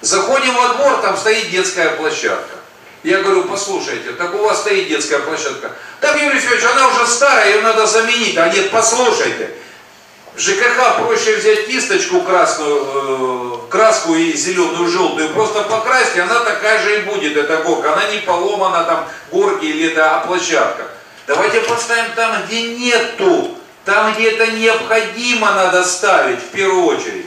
Заходим во двор, там стоит детская площадка. Я говорю, послушайте, так у вас стоит детская площадка. Так, Юрий Федорович, она уже старая, ее надо заменить. А нет, послушайте, в ЖКХ проще взять кисточку красную, э, краску и зеленую, желтую, просто покрасьте, она такая же и будет, эта горка. Она не поломана, там, горки или это, а площадка. Давайте поставим там, где нету. Там, где это необходимо, надо ставить в первую очередь.